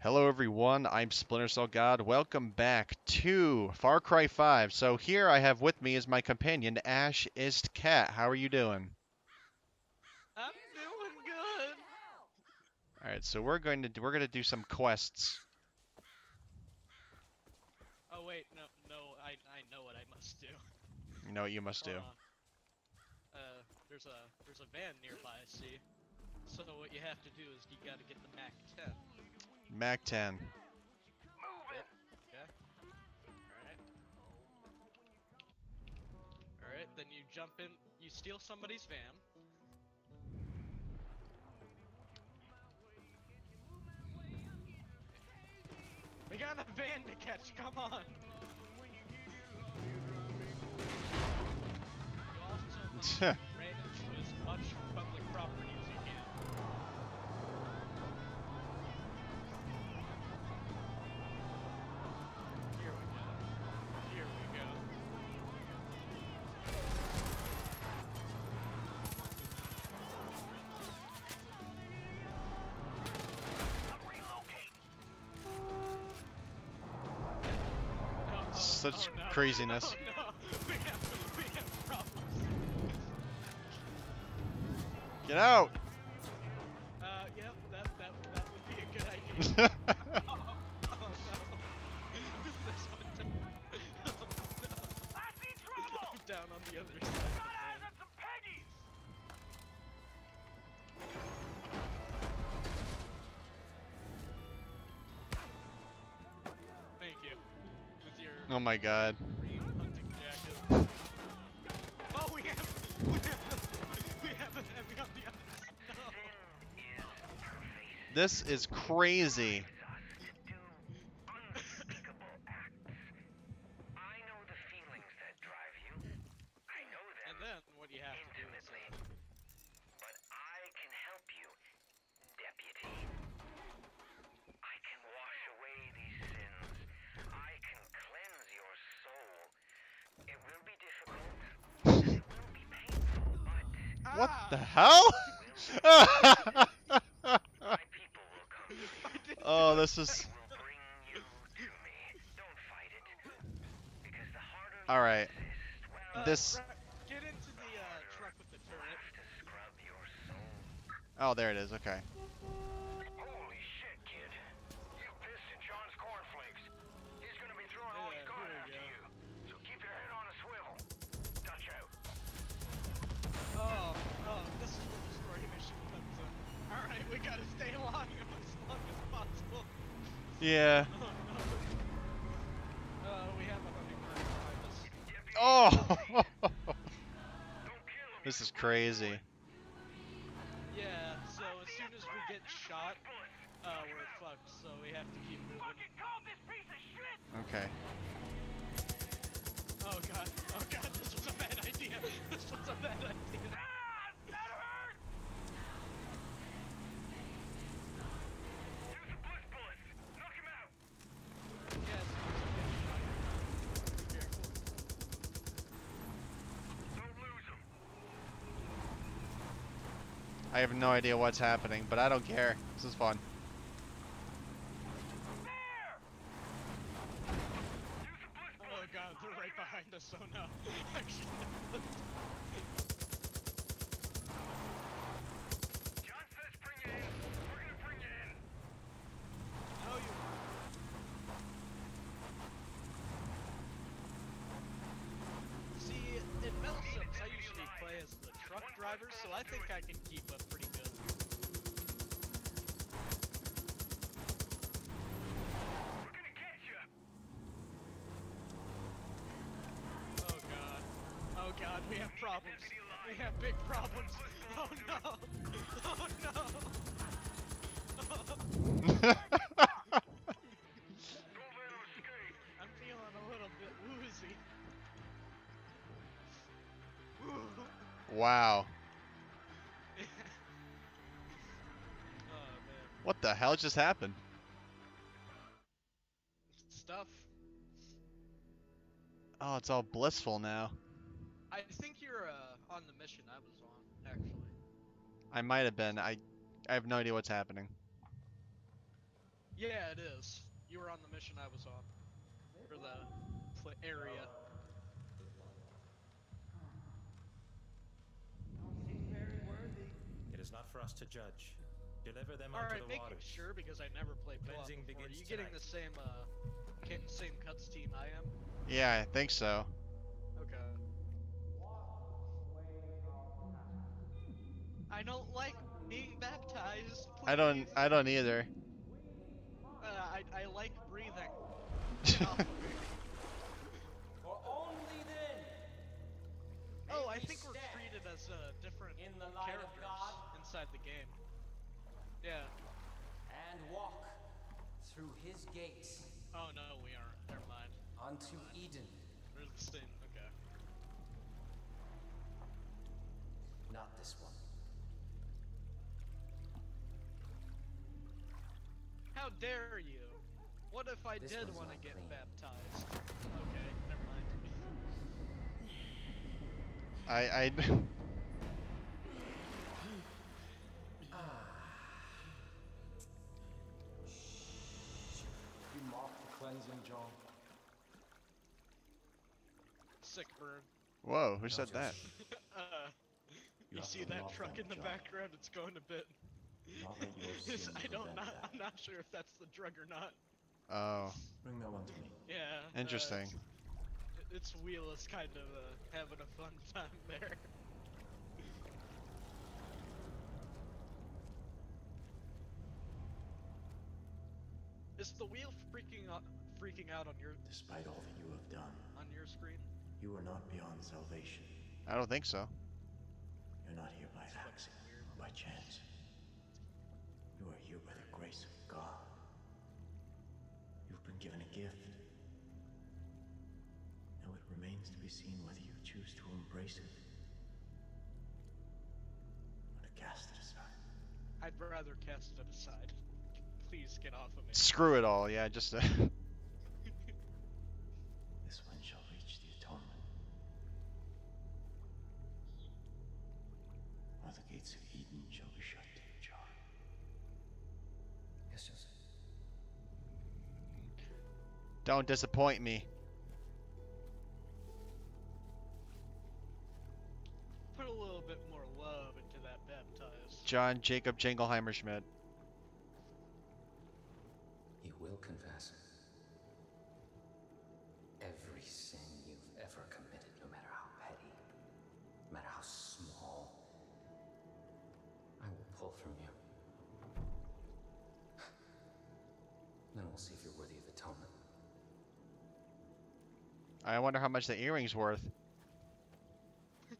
Hello everyone, I'm Splinter Cell God. Welcome back to Far Cry 5. So here I have with me is my companion Ash Ist Cat. How are you doing? I'm doing good. All right, so we're going to do, we're going to do some quests. Oh wait, no, no, I I know what I must do. You know what you must do. On. Uh, there's a there's a van nearby. See. So what you have to do is you got to get the Mac 10. Mac 10. Okay. Alright. Alright, then you jump in, you steal somebody's van. We got a van to catch, come on! Such oh, no. craziness. Oh, no. We have, we have. Get out! Uh, yep, that, that, that would be a good idea. oh, oh, no. This one- oh, no. I'm down on the other side. Other my god. This is crazy. And then what you have to do is uh, But I can help you, deputy. I can wash away these sins. I can cleanse your soul. It will be difficult. and It will be painful, but What ah! the hell? my people will come to you. I didn't oh, do it. this is They will bring you to me. Don't fight it. Because the harder All right. you resist, well, Uh, This Ra- Get into the uh, truck with the turret. to scrub your soul. Oh, there it is. Okay. Kill him. this is crazy. Yeah, so as soon as we get shot, uh, we're fucked, so we have to keep moving. call this piece of shit! Okay. Oh god, oh god, this was a bad idea. This was a bad idea. Ah! That hurt! Use the bliss bullets. Knock him out. Yes, Be careful. Don't lose him. I have no idea what's happening, but I don't care. This is fun. Oh god, they're right behind us, oh no. So I think I can keep up we have problems. We have big problems. Oh no! Oh no! I'm feeling a little bit woozy. wow. oh. What the hell just happened? Stuff. Oh, it's all blissful now. I think you're uh, on the mission I was on, actually. I might have been. I I have no idea what's happening. Yeah, it is. You were on the mission I was on. for the pl- area. It is not for us to judge. Deliver them Alright, unto the making waters. sure because I never played co-op Cleansing. Are begins you getting tonight. the same uh ca- same cuts team I am? Yeah, I think so. I don't like being baptized. I don't. I don't either. Uh, I I like breathing. Get off of me. For only then oh, I think we're treated as uh, different in the light of characters God. inside the game. Yeah. and walk through his gates Oh no, we aren't. Never mind. unto Eden. We're the same. Okay. Not this one. How dare you? What if I This did want to get clean. baptized? Okay, never mind. I. I. You mock the cleansing, John. Sick burn. Whoa, who said that? Uh, you have see that truck in the John. background? It's going a bit. Not let your sins I don't prevent not. that. I'm not sure if that's the drug or not. Oh, Bring that one to me. Yeah. uh, interesting. it's- its wheel is kind of uh, having a fun time there. Is the wheel freaking out, freaking out on your Despite all that you have done, on your screen? you are not beyond salvation. I don't think so. You're not here by accident by chance. You here by the grace of God. You've been given a gift. Now it remains to be seen whether you choose to embrace it or to cast it aside. I'd rather cast it aside. Please get off of me. Screw it all. Yeah, just. Uh, don't disappoint me. Put a little bit more love into that baptized. John Jacob Jingleheimer Schmidt. I wonder how much the earring's worth.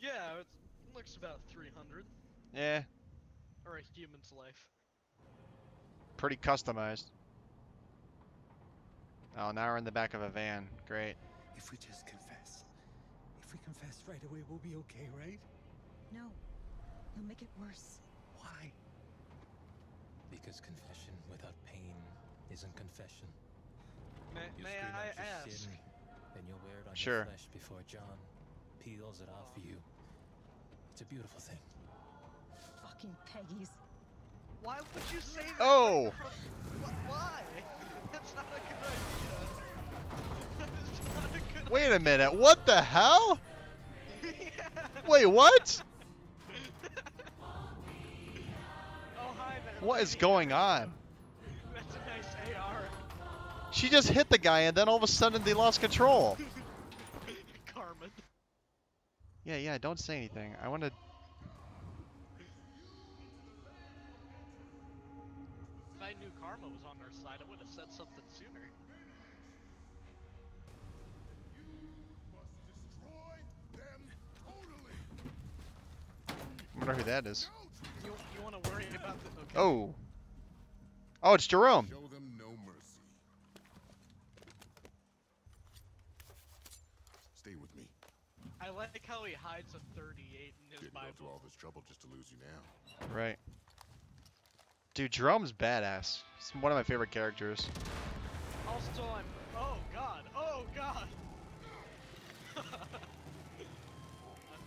yeah, it looks about 300. Yeah, Or a human's life. pretty customized. Oh, now we're in the back of a van. Great. If we just confess. If we confess right away, we'll be okay, right? No. You'll make it worse. Why? Because confession without pain isn't confession. May, You may I ask? sin, then you'll wear it on Sure. your flesh before John peels it off you. It's a beautiful thing. Fucking Peggies. Why would you say that? Oh! Wh- Why? That's not a good idea. A good Wait a minute. What the hell? idea. Wait, what? Oh, hi. What is going on? She just hit the guy and then all of a sudden they lost control. Carmen. Yeah, yeah, don't say anything. I want to. If I knew Karma was on our side, I would have said something sooner. I wonder who that is. You, you want to worry about the. Okay. Oh. Oh, it's Jerome. Show them no mercy. Stay with me. I like how he hides a 38 in his Didn't go through all this trouble just to lose you now. Right. Dude, Jerome's badass. He's one of my favorite characters. Also, I'm. Oh god. Oh god. I'm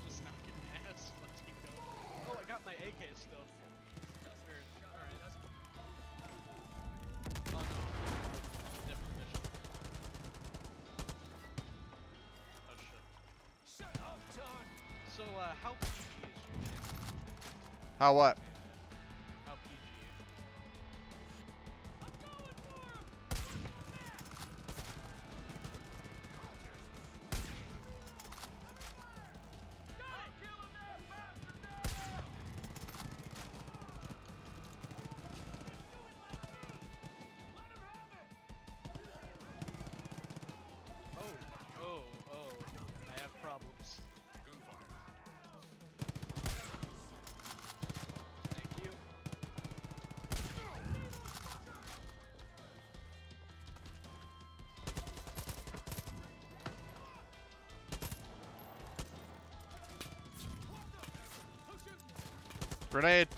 just knocking ass. Let's keep going. Oh, I got my AK still. How what? Grenade.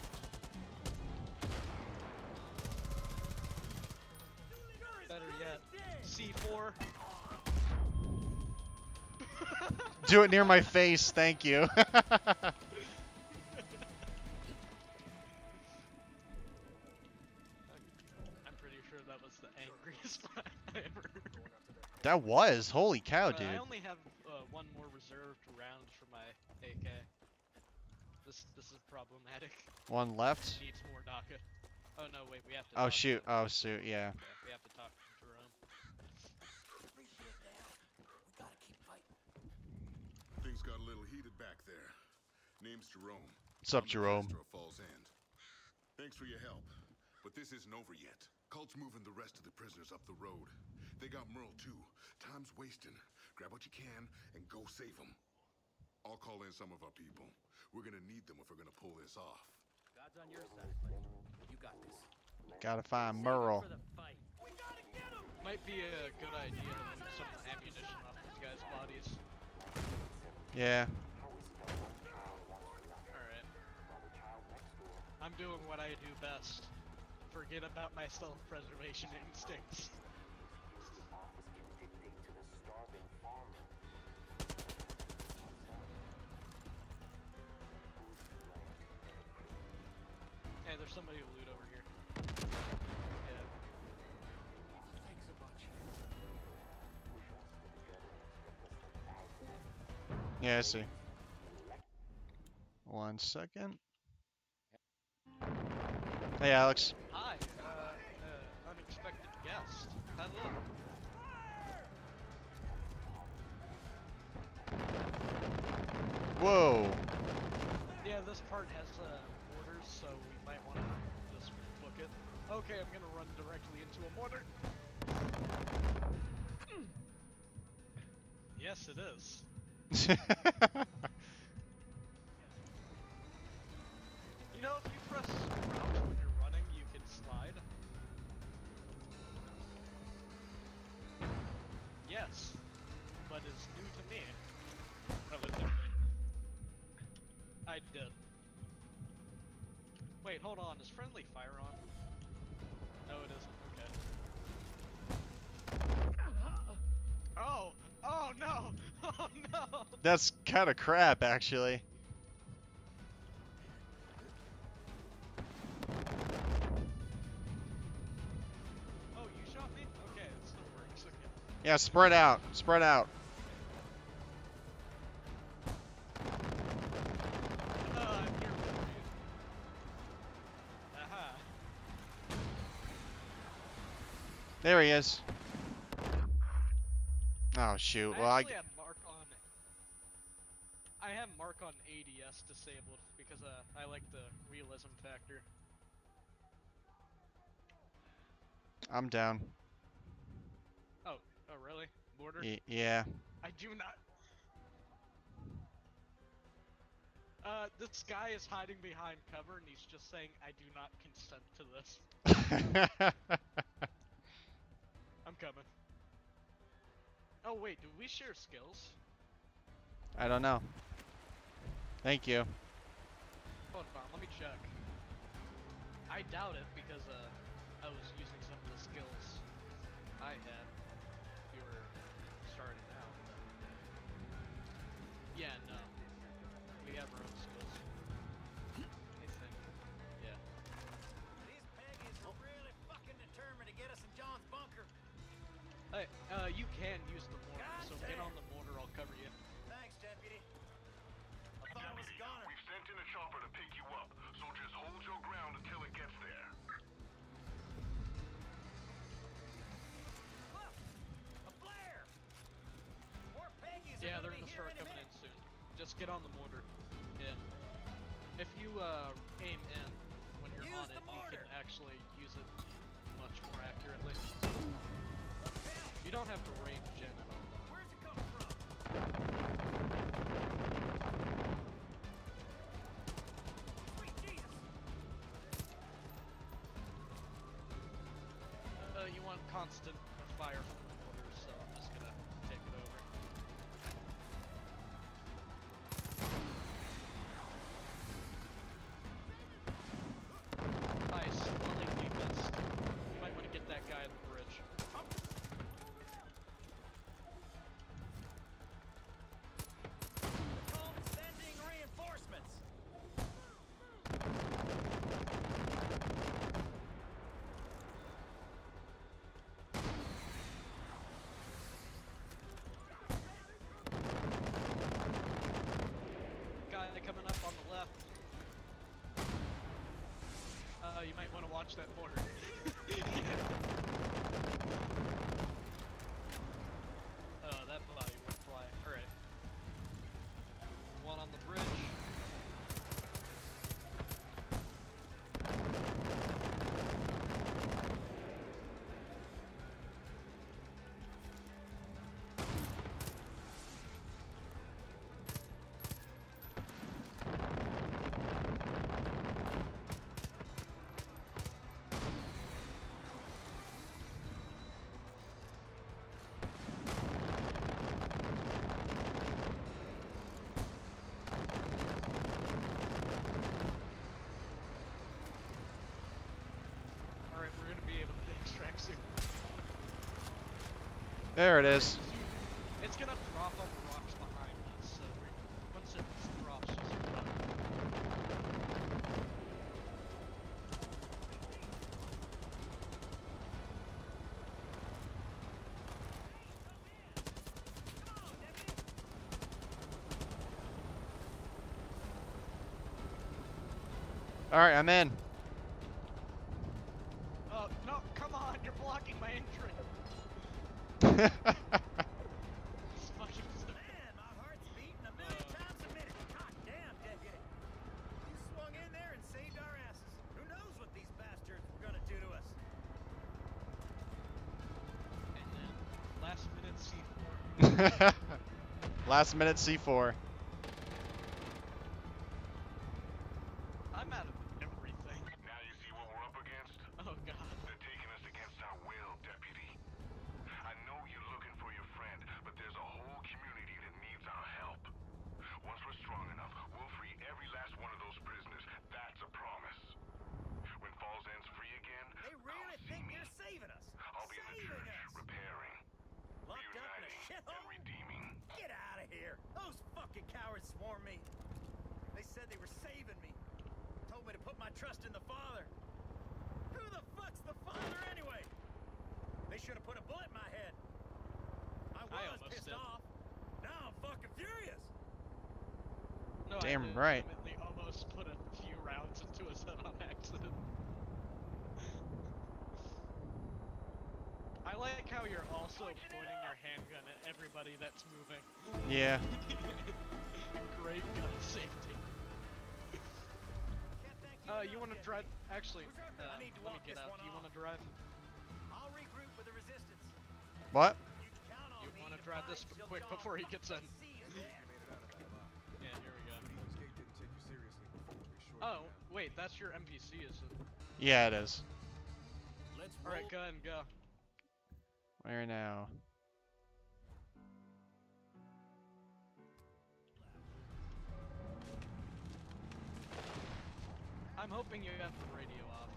Better yet, C4. Do it near my face, thank you. I'm pretty sure that was the angriest fight I ever that was. Holy cow, But dude. I only have uh, one more reserved round for my AK. This this is problematic. One left. Needs more DACA. Oh no, wait, we have to. Oh talk to shoot. him. Oh shoot. Yeah. Yeah, we have to talk to Jerome. Things got a little heated back there. Name's Jerome. What's up, I'm Jerome? master Falls End. Thanks for your help. But this isn't over yet. Cult's moving the rest of the prisoners up the road. They got Merle too. Time's wasting. Grab what you can and go save them. I'll call in some of our people. We're gonna need them if we're gonna pull this off. God's on your side, buddy. You got this. Gotta find Merle. For the fight. Might be a good idea to move some ammunition off these guys' bodies. Yeah. Alright. I'm doing what I do best. Forget about my self-preservation instincts. Hey, there's somebody to loot over here. Yeah. Thanks a bunch. Yeah, I see. One second. Hey, Alex. Hi, uh, uh, unexpected guest. Hello. Whoa. Yeah, this part has uh, Okay, I'm gonna run directly into a mortar. Yes, it is. You know, if you press crouch when you're running, you can slide. Yes, but it's new to me. I did. Wait, hold on. Is friendly fire on? No, it isn't. Okay. Oh! Oh no! Oh no! That's kind of crap, actually. Oh, you shot me? Okay, it still works. Okay. Yeah, spread out. Spread out. There he is. Oh shoot. Well, I I have mark on. I have mark on ADS disabled because uh, I like the realism factor. I'm down. Oh, oh really? Border? Y- yeah. I do not. Uh, this guy is hiding behind cover and he's just saying, I do not consent to this. Coming. Oh wait, do we share skills? I don't know. Thank you. Hold on, let me check. I doubt it because uh, I was using some of the skills I had. We were starting out. Yeah, no. We have our own skills. Hey, uh, you can use the mortar, God so damn. get on the mortar, I'll cover you. Thanks, Deputy. I thought Deputy, it was gone. We've sent in a chopper to pick you up, so just hold your ground until it gets there. Look! A flare! More Peggies Yeah, they're gonna start coming in, in soon. Just get on the mortar. Yeah. If you, uh, aim in when you're use on it, mortar. you can actually use it much more accurately. You don't have to range in at all. Where's it coming from? You might want to watch that mortar. There it is. It's gonna drop on the rocks behind us, so once it drops, just run. All right, I'm in. Last minute C4. Said they were saving me. Told me to put my trust in the Father. Who the fuck's the Father anyway? They should have put a bullet in my head. I was almost pissed did. off. Now I'm fucking furious. No, Damn I right. legitimately almost put a few rounds into his head on accident. I like how you're also pointing your handgun at everybody that's moving. Yeah. Great gun safety. Can't thank Uh, you want to drive? Actually, uh, I need to let me get this out. Do you want to drive? I'll regroup with the resistance. What? You can count on You me want to to drive this quick before he gets in? C is there. Yeah, here we go. Oh, wait, that's your NPC, is it? Yeah, it is. Let's All right, go ahead and go. Where now? I'm hoping you have the radio off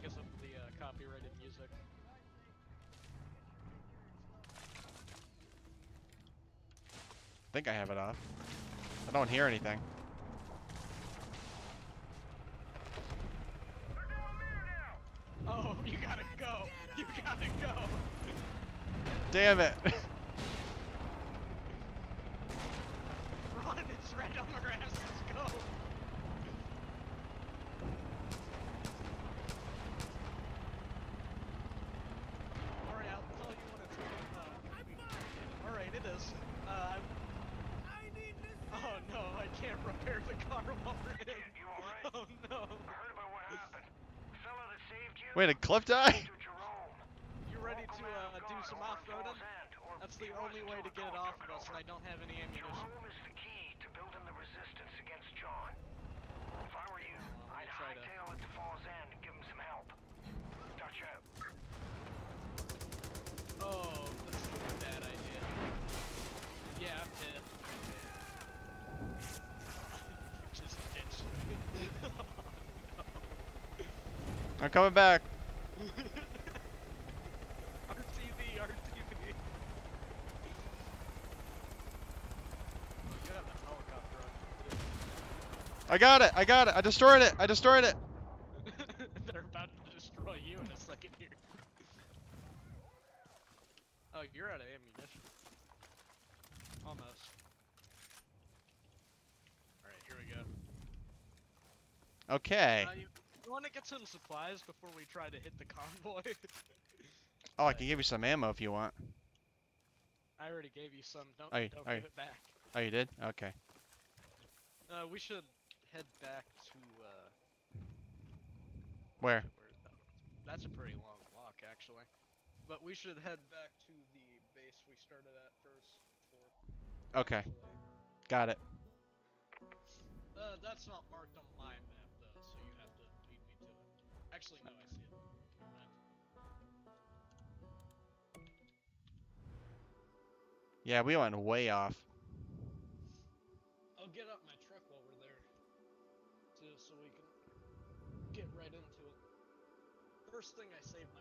because of the uh, copyrighted music. I think I have it off. I don't hear anything. Oh, you gotta go! You gotta go! Damn it! Run! It's right on our ass. Let's go! Alright, I'll tell you when it's going. Uh, Alright, it is. Uh, I'm- I need this. oh no, Wait, a cliff die? You ready to uh, do some off-roading? That's the only way to get it off of us, and I don't have any ammunition. Jerome is the key to building the resistance against John. If I were you, Well, I'd I'll try to- hightail it to Falls End and give him some help. Dutch out. Oh, this is a bad idea. Yeah, I'm dead. Just ditch. I'm coming back. RTV, RTV. You have a helicopter on I got it. I got it. I destroyed it. I destroyed it. They're about to destroy you in a second here. Oh, you're out of ammunition. Almost. Alright, here we go. Okay. You, you want to get some supplies before we try to hit the convoy? Oh, I can give you some ammo if you want. I already gave you some. Don't, Aye, don't aye. give it back. Oh, you did? Okay. Uh, we should head back to, uh, Where? where is that? That's a pretty long walk, actually. But we should head back to the base we started at first. Okay. Got it. Uh, that's not marked on my map, Actually, no, I see it. Yeah, we went way off. I'll get up my truck while we're there, too, so we can get right into it. First thing I saved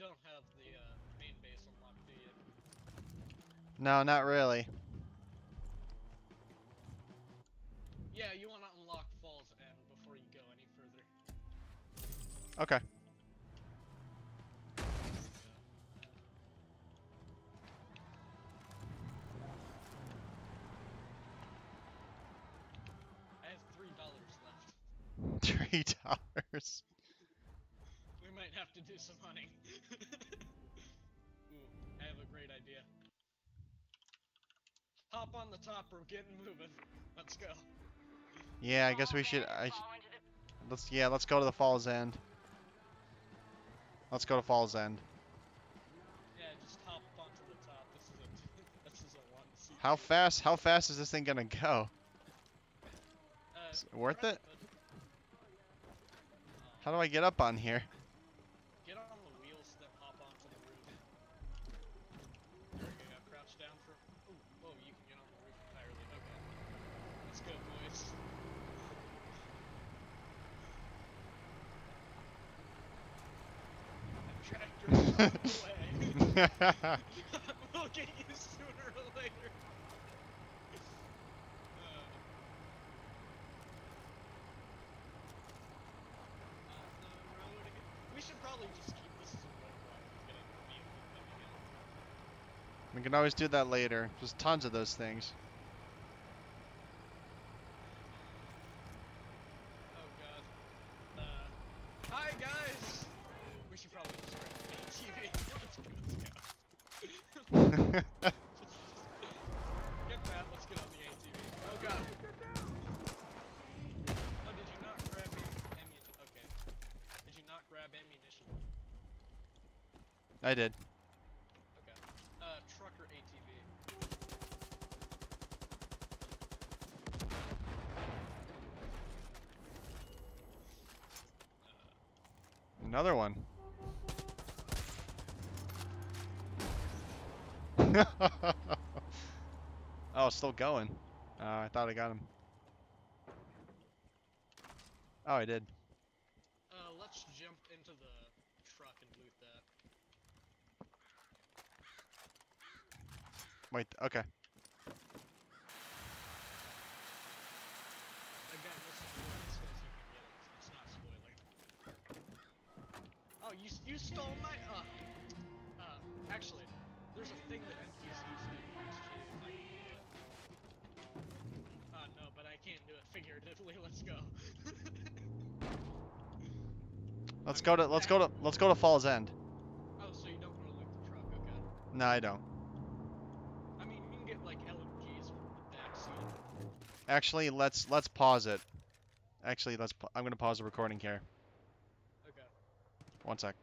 don't have the uh, main base unlocked, do you? No, not really. Yeah, you want to unlock Falls End before you go any further. Okay. I have three dollars left. Three dollars. We might have to do some hunting. Ooh, I have a great idea. Hop on the top, we're getting moving. Let's go. Yeah, I guess we should. I sh let's. Yeah, let's go to the Falls End. Let's go to Falls End. Yeah, just hop onto the top. This is a this is a one seat. How fast? How fast is this thing gonna go? Uh, Is it worth it? How do I get up on here? Go, boys. Away. we'll get you sooner or later. We should probably just keep this as a we can always do that later. There's tons of those things. Oh god. Uh, hi guys! We should probably just grab the ATV. let's go, let's go. Get that, let's get on the ATV. Oh god. Oh, did you not grab ammunition? Okay. Did you not grab ammunition? I did. Okay. Uh, truck or ATV? Another one. oh, it's still going. Uh, I thought I got him. Oh, I did. Uh, let's jump into the truck and loot that. Wait, okay. Again, this is one that says you can get it. It's not spoiling. Oh, you you stole my uh uh actually, there's a thing that NPCs do use too. If I can do it. Uh no, but I can't do it figuratively. Let's go. Let's go to let's go to let's go to Falls End. oh, so you don't want to loot the truck, okay. No, I don't. I mean, you can get like LMGs from the back seat. Actually, let's let's pause it. Actually, let's. I'm gonna pause the recording here. Okay. One sec.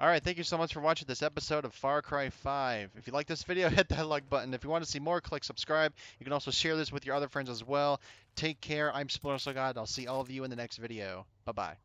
All right, thank you so much for watching this episode of Far Cry 5. If you like this video, hit that like button. If you want to see more, click subscribe. You can also share this with your other friends as well. Take care. I'm Splinter Cell God. I'll see all of you in the next video. Bye bye.